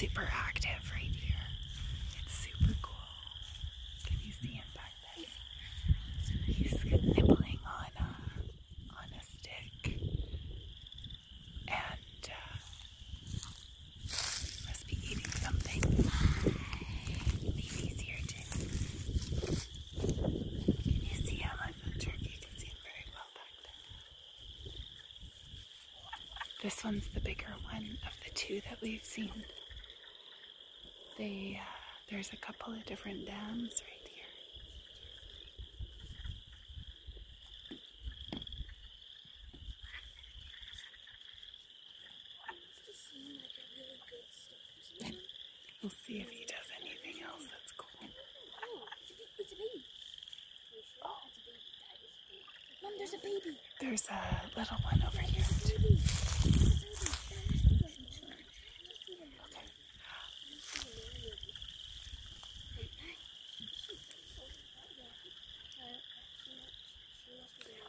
super active right here. It's super cool. Can you see him back there? He's nibbling on a, on a stick. And uh, must be eating something. Phoebe's here too. Can you see him? I'm not sure if you can see him very well back there. This one's the bigger one of the two that we've seen. They, uh, there's a couple of different dams right here. We'll see if he does anything else that's cool. Oh, it's a baby. Mom, there's a baby. There's a little one over here too.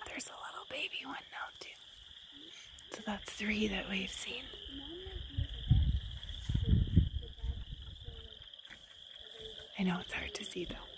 There's a little baby one now too. So that's three that we've seen. I know it's hard to see though.